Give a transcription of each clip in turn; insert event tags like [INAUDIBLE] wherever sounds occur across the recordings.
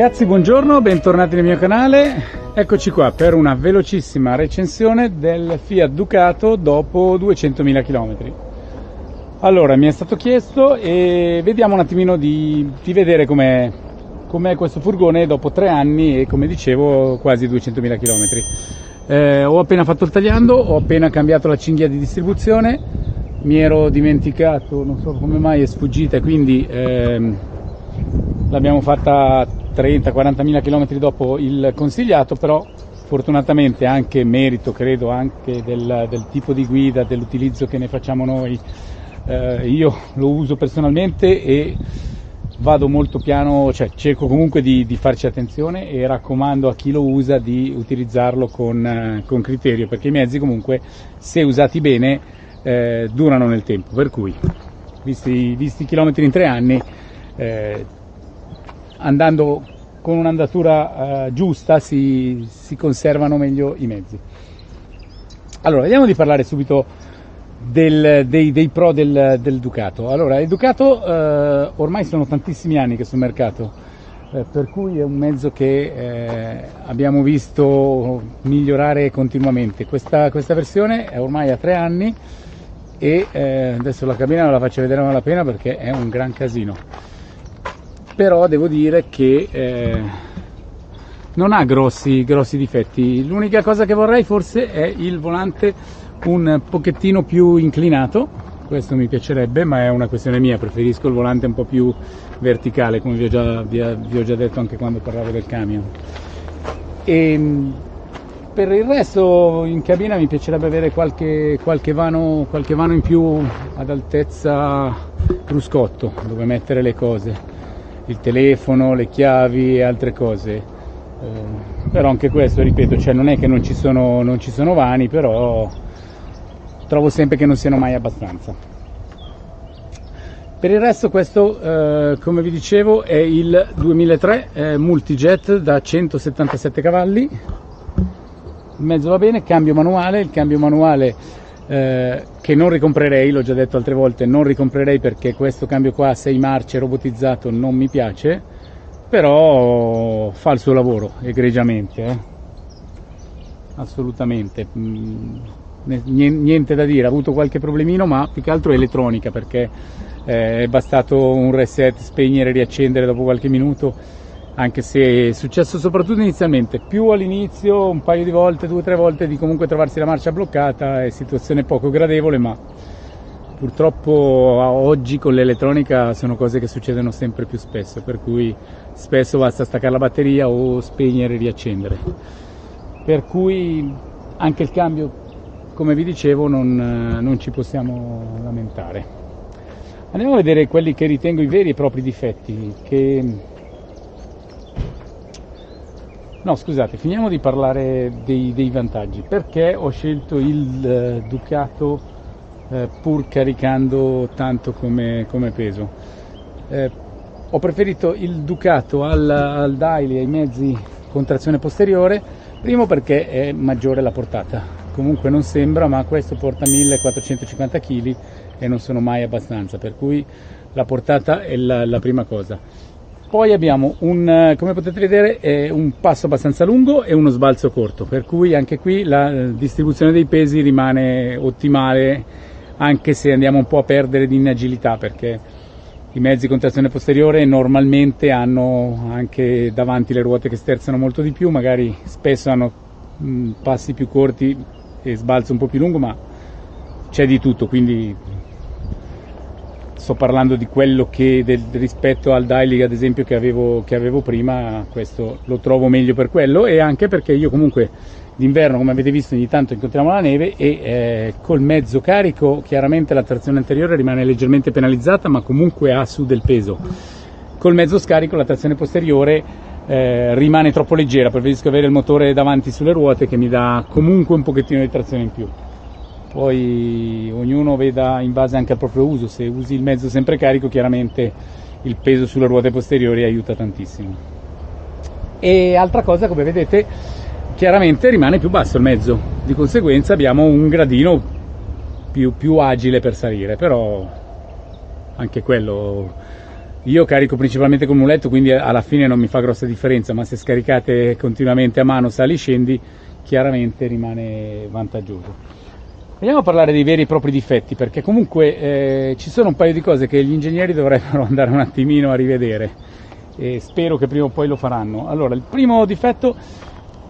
Ragazzi buongiorno, bentornati nel mio canale, eccoci qua per una velocissima recensione del Fiat Ducato dopo 200.000 km. Allora mi è stato chiesto e vediamo un attimino di, di vedere com'è, com'è, questo furgone dopo tre anni e come dicevo quasi 200.000 km. Eh, ho appena fatto il tagliando, ho appena cambiato la cinghia di distribuzione, mi ero dimenticato, non so come mai è sfuggita, quindi eh, l'abbiamo fatta 30-40 mila km dopo il consigliato, però fortunatamente anche merito, credo, anche del, del tipo di guida, dell'utilizzo che ne facciamo noi. Eh, io lo uso personalmente e vado molto piano, cioè cerco comunque di, di, farci attenzione e raccomando a chi lo usa di utilizzarlo con, eh, con criterio, perché i mezzi comunque, se usati bene, eh, durano nel tempo. Per cui, visti, visti i chilometri in tre anni, eh, andando con un'andatura eh, giusta si, si, conservano meglio i mezzi. Allora, vediamo di parlare subito del, dei, dei, pro del, del, Ducato. Allora, il Ducato eh, ormai sono tantissimi anni che sul mercato, eh, per cui è un mezzo che eh, abbiamo visto migliorare continuamente. Questa, questa versione è ormai a tre anni e eh, adesso la cabina non la faccio vedere a pena perché è un gran casino però devo dire che eh, non ha grossi, grossi difetti. L'unica cosa che vorrei forse è il volante un pochettino più inclinato, questo mi piacerebbe, ma è una questione mia, preferisco il volante un po' più verticale, come vi ho già, vi, ho già detto anche quando parlavo del camion. E, ehm, per il resto in cabina mi piacerebbe avere qualche, qualche, vano, qualche vano in più ad altezza cruscotto dove mettere le cose il telefono, le chiavi e altre cose. Eh, però anche questo, ripeto, cioè non è che non ci, sono, non ci sono vani, però trovo sempre che non siano mai abbastanza. Per il resto questo, eh, come vi dicevo, è il 2003 eh, Multijet da 177 cavalli, il mezzo va bene, cambio manuale, il cambio manuale eh, che non ricomprerei, l'ho già detto altre volte, non ricomprerei perché questo cambio qua a 6 marce robotizzato non mi piace, però fa il suo lavoro egregiamente, eh? assolutamente. Mm, niente da dire, ha avuto qualche problemino, ma più che altro elettronica perché eh, è bastato un reset, spegnere riaccendere dopo qualche minuto anche se è successo soprattutto inizialmente, più all'inizio, un paio di volte, due o tre volte di comunque trovarsi la marcia bloccata, è situazione poco gradevole, ma purtroppo oggi con l'elettronica sono cose che succedono sempre più spesso, per cui spesso basta staccare la batteria o spegnere e riaccendere. Per cui anche il cambio, come vi dicevo, non, non ci possiamo lamentare. Andiamo a vedere quelli che ritengo i veri e propri difetti, che No, scusate, finiamo di parlare dei, dei vantaggi. Perché ho scelto il eh, Ducato eh, pur caricando tanto come, come peso? Eh, ho preferito il Ducato al, al Daily ai mezzi con trazione posteriore, primo perché è maggiore la portata. Comunque non sembra, ma questo porta 1450 kg e non sono mai abbastanza, per cui la portata è la, la prima cosa poi abbiamo un, eh, come potete vedere, un passo abbastanza lungo e uno sbalzo corto, per cui anche qui la eh, distribuzione dei pesi rimane ottimale, anche se andiamo un po' a perdere di inagilità, perché i mezzi con trazione posteriore normalmente hanno anche davanti le ruote che sterzano molto di più, magari spesso hanno passi più corti e sbalzo un po' più lungo, ma c'è di tutto, quindi sto parlando di quello che del, rispetto al Daily ad esempio che avevo, che avevo prima, questo lo trovo meglio per quello e anche perché io comunque d'inverno come avete visto ogni tanto incontriamo la neve e eh, col mezzo carico chiaramente la trazione anteriore rimane leggermente penalizzata ma comunque ha su del peso. Col mezzo scarico la trazione posteriore eh, rimane troppo leggera, preferisco avere il motore davanti sulle ruote che mi dà comunque un pochettino di trazione in più poi ognuno veda in base anche al proprio uso, se usi il mezzo sempre carico chiaramente il peso sulle ruote posteriori aiuta tantissimo. E altra cosa, come vedete, chiaramente rimane più basso il mezzo, di conseguenza abbiamo un gradino più, più agile per salire, però anche quello io carico principalmente col muletto, quindi alla fine non mi fa grossa differenza, ma se scaricate continuamente a mano sali scendi, chiaramente rimane vantaggioso. Andiamo a parlare dei veri e propri difetti, perché comunque eh, ci sono un paio di cose che gli ingegneri dovrebbero [LAUGHS] andare un attimino a rivedere e spero che prima o poi lo faranno. Allora, il primo difetto,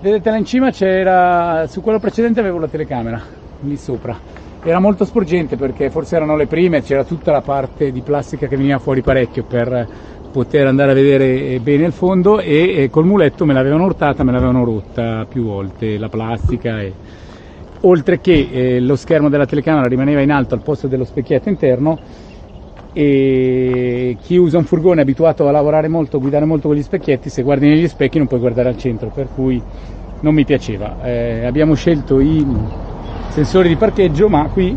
vedete là in cima c'era, su quello precedente avevo la telecamera, lì sopra. Era molto sporgente perché forse erano le prime, c'era tutta la parte di plastica che veniva fuori parecchio per poter andare a vedere bene il fondo e, e col muletto me l'avevano urtata, me l'avevano rotta più volte la plastica e oltre che eh, lo schermo della telecamera rimaneva in alto al posto dello specchietto interno e chi usa un furgone abituato a lavorare molto, guidare molto con gli specchietti, se guardi negli specchi non puoi guardare al centro, per cui non mi piaceva. Eh, abbiamo scelto i sensori di parcheggio, ma qui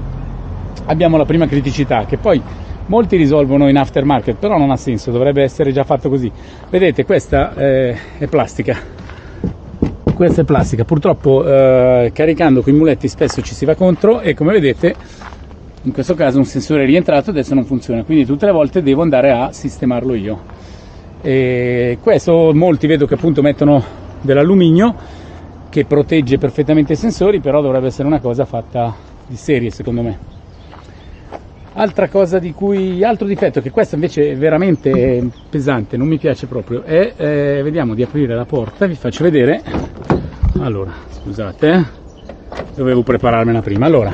abbiamo la prima criticità che poi molti risolvono in aftermarket, però non ha senso, dovrebbe essere già fatto così. Vedete, questa eh, è plastica questa è plastica. Purtroppo eh, caricando con i muletti spesso ci si va contro e come vedete in questo caso un sensore è rientrato adesso non funziona. Quindi tutte le volte devo andare a sistemarlo io. E questo molti vedo che appunto mettono dell'alluminio che protegge perfettamente i sensori però dovrebbe essere una cosa fatta di serie secondo me. Altra cosa di cui, altro difetto, che questo invece è veramente pesante, non mi piace proprio, è, eh, vediamo di aprire la porta, vi faccio vedere, allora, scusate, eh, dovevo prepararmela prima, allora,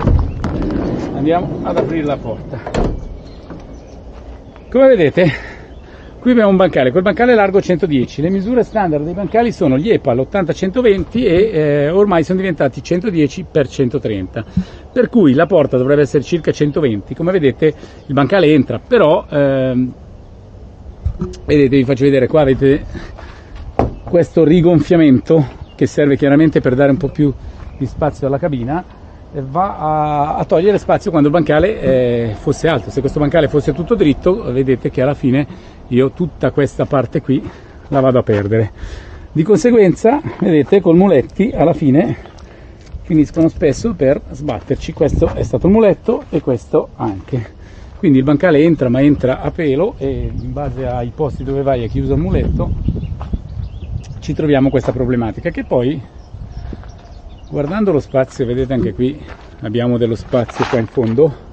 andiamo ad aprire la porta. Come vedete, Qui abbiamo un bancale, quel bancale è largo 110, le misure standard dei bancali sono gli EPA l'80-120 e eh, ormai sono diventati 110 x 130, per cui la porta dovrebbe essere circa 120, come vedete il bancale entra, però ehm, vedete vi faccio vedere qua avete questo rigonfiamento che serve chiaramente per dare un po' più di spazio alla cabina va a, a, togliere spazio quando il bancale eh, fosse alto. Se questo bancale fosse tutto dritto, vedete che alla fine io tutta questa parte qui la vado a perdere. Di conseguenza, vedete, col muletti alla fine finiscono spesso per sbatterci. Questo è stato il muletto e questo anche. Quindi il bancale entra, ma entra a pelo e in base ai posti dove vai e chi usa il muletto ci troviamo questa problematica che poi guardando lo spazio vedete anche qui abbiamo dello spazio qua in fondo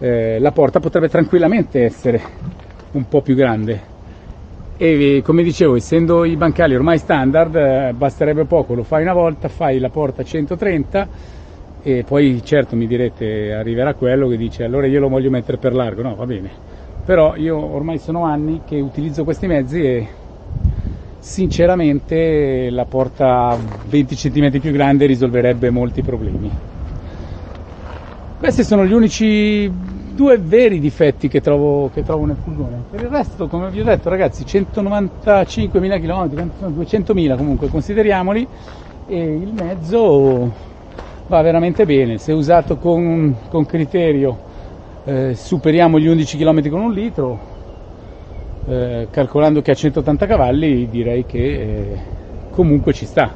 eh, la porta potrebbe tranquillamente essere un po' più grande. E come dicevo essendo i bancali ormai standard eh, basterebbe poco lo fai una volta fai la porta 130 e poi certo mi direte arriverà quello che dice allora io lo voglio mettere per largo. No va bene. Però io ormai sono anni che utilizzo questi mezzi e sinceramente la porta 20 cm più grande risolverebbe molti problemi. Questi sono gli unici due veri difetti che trovo, che trovo nel furgone. Per il resto, come vi ho detto ragazzi, 195.000 km, 200.000 comunque, consideriamoli, e il mezzo va veramente bene. Se usato con, con criterio eh, superiamo gli 11 km con un litro, eh, calcolando che ha 180 cavalli direi che eh, comunque ci sta,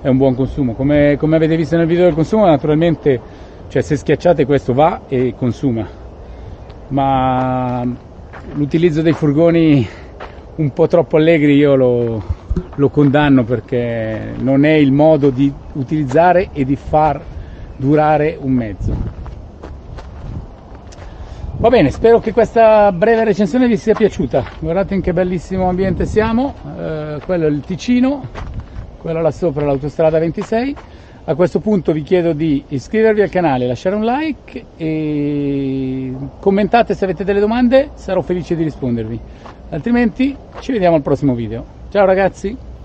è un buon consumo. Come, come, avete visto nel video del consumo naturalmente cioè, se schiacciate questo va e consuma, ma l'utilizzo dei furgoni un po' troppo allegri io lo, lo condanno perché non è il modo di utilizzare e di far durare un mezzo. Va bene, spero che questa breve recensione vi sia piaciuta. Guardate in che bellissimo ambiente siamo, eh, quello è il Ticino, quello là sopra l'autostrada 26. A questo punto vi chiedo di iscrivervi al canale, lasciare un like e commentate se avete delle domande, sarò felice di rispondervi. Altrimenti ci vediamo al prossimo video. Ciao ragazzi!